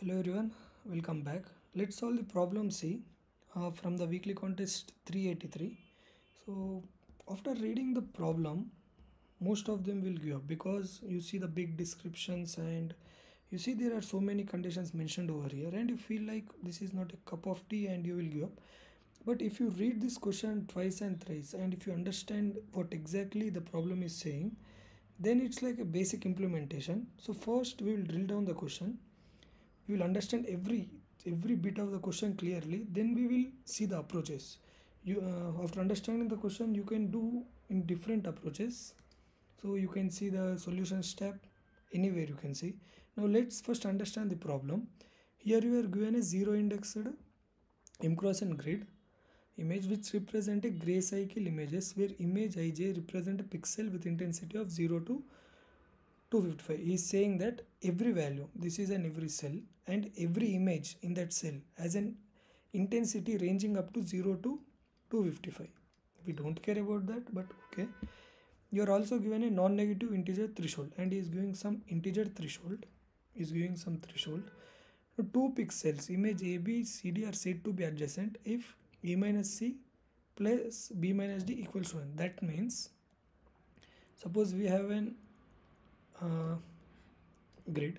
Hello everyone, welcome back. Let's solve the problem C uh, from the weekly contest 383. So after reading the problem, most of them will give up because you see the big descriptions and you see there are so many conditions mentioned over here and you feel like this is not a cup of tea and you will give up. But if you read this question twice and thrice and if you understand what exactly the problem is saying, then it's like a basic implementation. So first we will drill down the question we will understand every every bit of the question clearly. Then we will see the approaches. You uh, after understanding the question you can do in different approaches. So you can see the solution step anywhere you can see. Now let's first understand the problem. Here you are given a zero indexed m cross n grid image which represent a grayscale images where image ij represent a pixel with intensity of 0 to 255 he is saying that every value this is an every cell and every image in that cell has an intensity ranging up to 0 to 255 we don't care about that but okay. You are also given a non-negative integer threshold and he is giving some integer threshold. He is giving some threshold Now, two pixels. Image a b c d are said to be adjacent if a minus c plus b minus d equals 1 that means suppose we have an uh, grid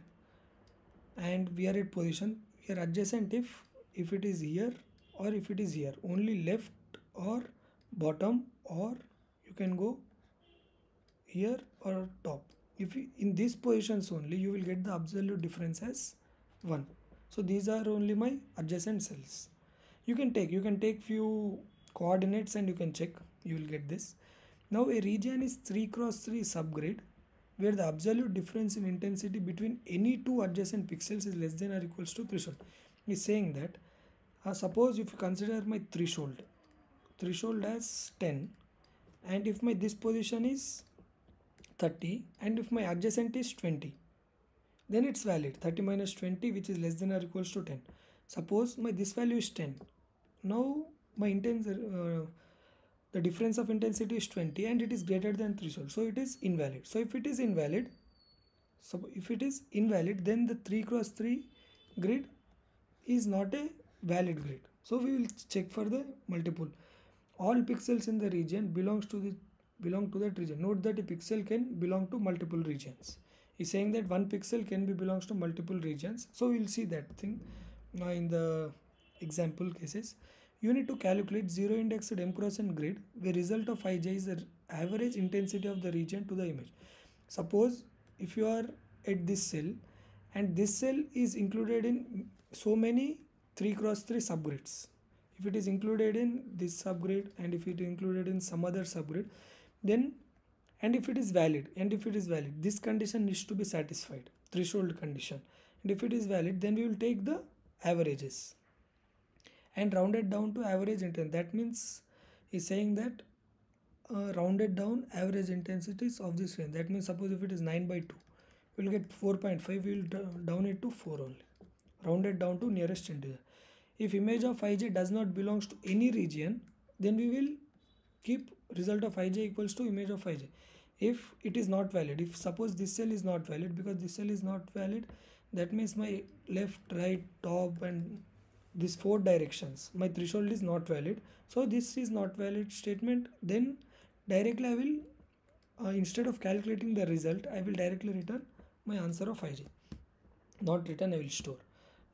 and we are at position. We are adjacent if if it is here or if it is here. Only left or bottom or you can go here or top. If you, in these positions only you will get the absolute difference as 1 so these are only my adjacent cells. You can take you can take few coordinates and you can check. You will get this. Now a region is 3 cross 3 subgrid where the absolute difference in intensity between any two adjacent pixels is less than or equals to threshold. Is saying that uh, suppose if you consider my threshold threshold as 10 and if my this position is 30 and if my adjacent is 20 then it's valid. 30 minus 20 which is less than or equals to 10 suppose my this value is 10 now my intense uh, the difference of intensity is 20 and it is greater than threshold. So it is invalid. So if it is invalid so if it is invalid then the 3 cross 3 grid is not a valid grid. So we will check for the multiple. All pixels in the region belongs to the belong to that region. Note that a pixel can belong to multiple regions. He's saying that one pixel can be belongs to multiple regions. So we'll see that thing now in the example cases you need to calculate zero indexed m cross n grid where result of ij is the average intensity of the region to the image. Suppose if you are at this cell and this cell is included in so many 3 cross 3 subgrids. If it is included in this subgrid and if it is included in some other subgrid then and if it is valid and if it is valid this condition needs to be satisfied threshold condition. And if it is valid then we will take the averages and rounded down to average intensity. That means he's saying that uh, rounded down average intensities of this range. That means suppose if it is 9 by 2 we'll get 4.5 we'll down it to 4 only. Rounded down to nearest integer if image of ij does not belongs to any region then we will keep result of ij equals to image of ij if it is not valid if suppose this cell is not valid because this cell is not valid that means my left right top and these four directions. My threshold is not valid. So this is not valid statement. Then directly i will uh, instead of calculating the result i will directly return my answer of ij not return i will store.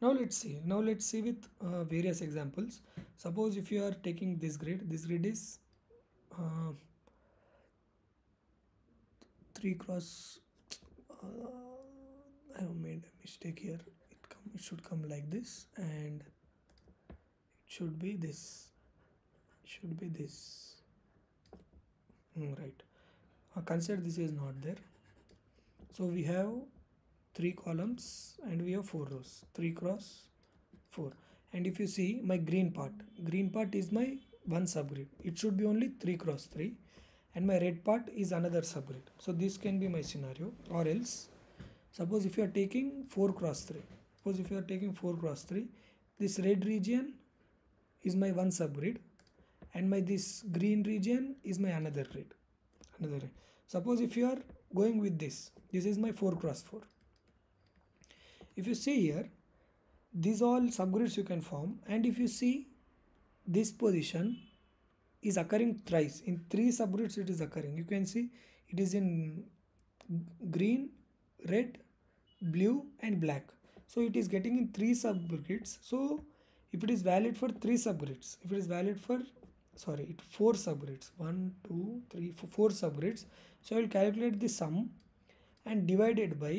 Now let's see. Now let's see with uh, various examples. Suppose if you are taking this grid this grid is uh, 3 cross uh, i have made a mistake here. It come it should come like this and should be this. Should be this. Hmm, right. Uh, consider this is not there. So we have three columns and we have four rows. 3 cross 4 and if you see my green part green part is my one subgrid. It should be only 3 cross 3 and my red part is another subgrid. So this can be my scenario or else suppose if you are taking 4 cross 3 suppose if you are taking 4 cross 3 this red region is my one subgrid and my this green region is my another grid another grid. suppose if you are going with this this is my 4 cross 4 if you see here these all subgrids you can form and if you see this position is occurring thrice in three subgrids it is occurring. You can see it is in green red blue and black. So it is getting in three subgrids. So if it is valid for three subgrids if it is valid for sorry it four subgrids one two three four, four subgrids so i will calculate the sum and divide it by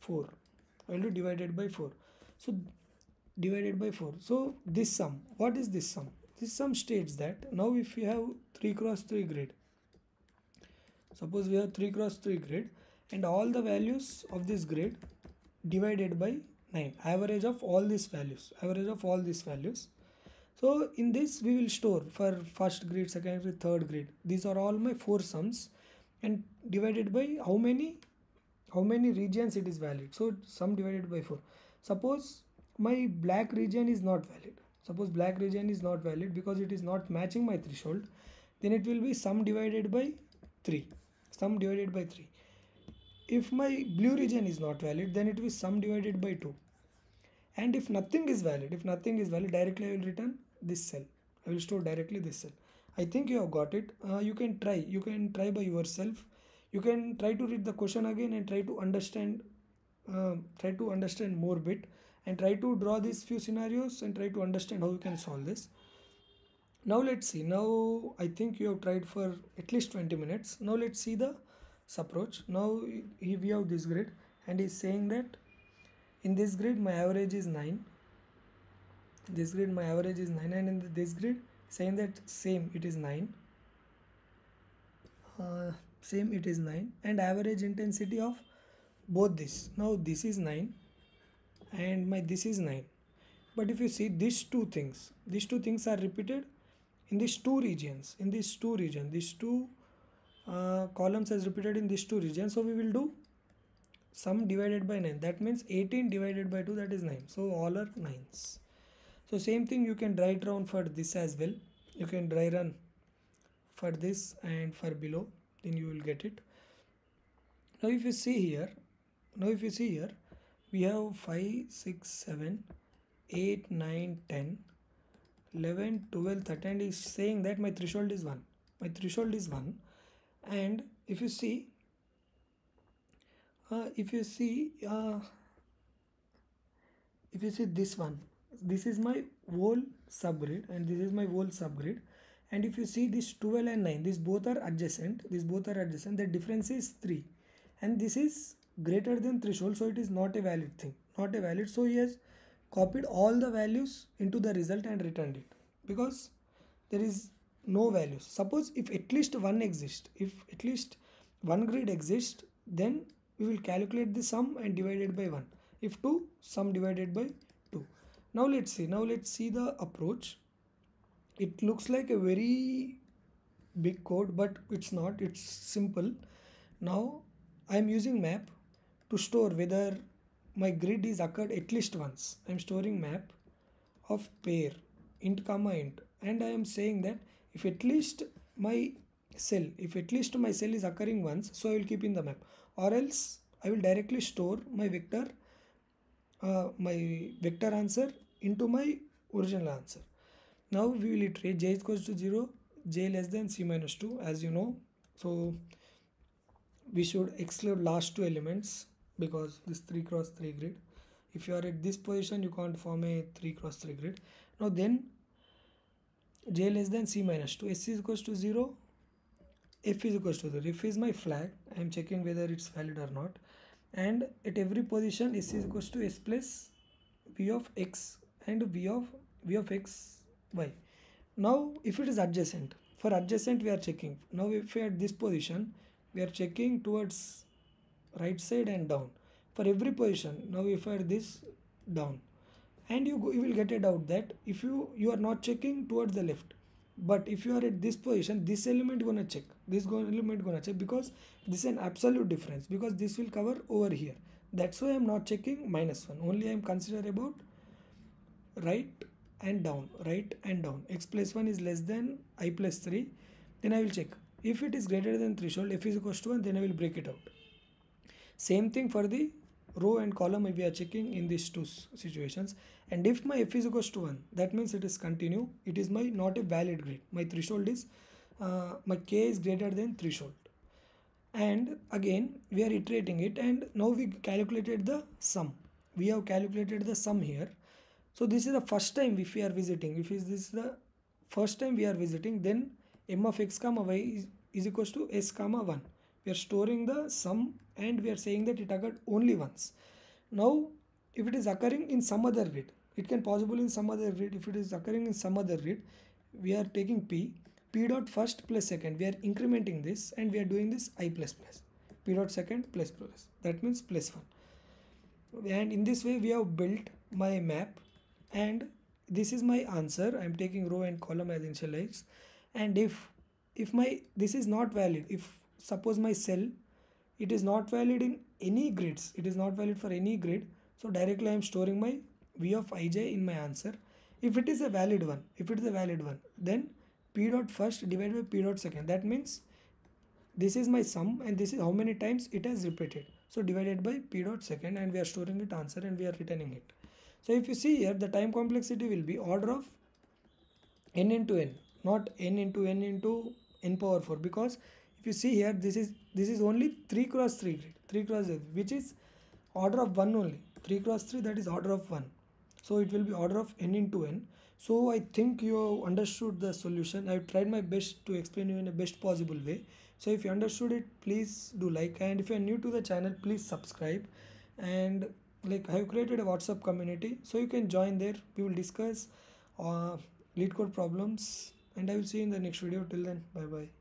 4 i will do divided by 4 so divided by 4 so this sum what is this sum? This sum states that now if you have 3 cross 3 grid suppose we have 3 cross 3 grid and all the values of this grid divided by 9 average of all these values. Average of all these values. So in this we will store for first grade second grid third grade. These are all my four sums. And divided by how many? How many regions it is valid? So sum divided by 4 suppose my black region is not valid. Suppose black region is not valid because it is not matching my threshold. Then it will be sum divided by 3 sum divided by 3 if my blue region is not valid then it will be sum divided by 2 and if nothing is valid if nothing is valid directly i will return this cell. I will store directly this cell. I think you have got it. Uh, you can try. You can try by yourself. You can try to read the question again and try to understand uh, try to understand more bit and try to draw these few scenarios and try to understand how you can solve this. Now let's see. Now i think you have tried for at least 20 minutes. Now let's see the approach. Now we have this grid and he's saying that in this grid my average is 9 this grid my average is 9 and in this grid saying that same it is 9 uh, same it is 9 and average intensity of both this. Now this is 9 and my this is 9 but if you see these two things these two things are repeated in these two regions in these two regions these two uh, columns as repeated in these two regions. So we will do sum divided by 9 that means 18 divided by 2 that is 9 so all are 9s so same thing you can write down for this as well. You can dry run for this and for below. Then you will get it. Now if you see here now if you see here we have 5 6 7 8 9 10 11 12 13 and is saying that my threshold is 1 my threshold is 1 and if you see uh, if you see uh, if you see this one this is my whole subgrid and this is my whole subgrid. And if you see this 12 and 9 these both are adjacent these both are adjacent the difference is 3 and this is greater than threshold so it is not a valid thing not a valid. So he has copied all the values into the result and returned it. Because there is no values. Suppose if at least one exists if at least one grid exists then we will calculate the sum and divide it by 1 if 2 sum divided by 2 now let's see. Now let's see the approach. It looks like a very big code but it's not. It's simple. Now i'm using map to store whether my grid is occurred at least once. I'm storing map of pair int comma int. And i am saying that if at least my cell if at least my cell is occurring once so i will keep in the map. Or else i will directly store my vector uh, my vector answer into my original answer. Now we will iterate j is equals to 0 j less than c minus 2 as you know. So we should exclude last two elements because this 3 cross 3 grid. If you are at this position you can't form a 3 cross 3 grid. Now then j less than c minus 2 s is equals to 0 f is equals to 0 if is my flag i am checking whether it's valid or not. And at every position s is equals to s plus v of x and v of v of x y. Now if it is adjacent for adjacent we are checking. Now if we are at this position we are checking towards right side and down. For every position now if I this down and you, go, you will get a doubt that if you you are not checking towards the left but if you are at this position this element gonna check this element gonna check because this is an absolute difference because this will cover over here. That's why i'm not checking minus 1 only i'm consider about right and down right and down. X plus 1 is less than i plus 3 then i will check. If it is greater than threshold f is equals to 1 then i will break it out. Same thing for the row and column we are checking in these two situations. And if my f is equals to 1 that means it is continue. It is my not a valid grid my threshold is uh, my k is greater than threshold. And again we are iterating it and now we calculated the sum. We have calculated the sum here. So this is the first time if we are visiting. If is this is the first time we are visiting then m of x comma y is, is equals to s comma 1 we are storing the sum and we are saying that it occurred only once. Now if it is occurring in some other grid it can possible in some other grid. If it is occurring in some other grid we are taking p p dot first plus second. We are incrementing this and we are doing this i plus plus. P dot second plus plus. That means plus 1 and in this way we have built my map and this is my answer. I am taking row and column as initialized. And if if my this is not valid if suppose my cell it is not valid in any grids. It is not valid for any grid. So directly i am storing my v of ij in my answer. If it is a valid one if it is a valid one then p dot first divided by p dot second. That means this is my sum and this is how many times it has repeated. So divided by p dot second and we are storing it answer and we are returning it. So if you see here the time complexity will be order of n into n not n into n into n power 4 because if you see here this is this is only 3 cross 3 grid 3 cross 3 which is order of 1 only. 3 cross 3 that is order of 1 so it will be order of n into n. So i think you understood the solution. I've tried my best to explain you in the best possible way. So if you understood it please do like. And if you're new to the channel please subscribe. And like i've created a whatsapp community. So you can join there. We will discuss uh, LeetCode problems. And i will see you in the next video. Till then bye bye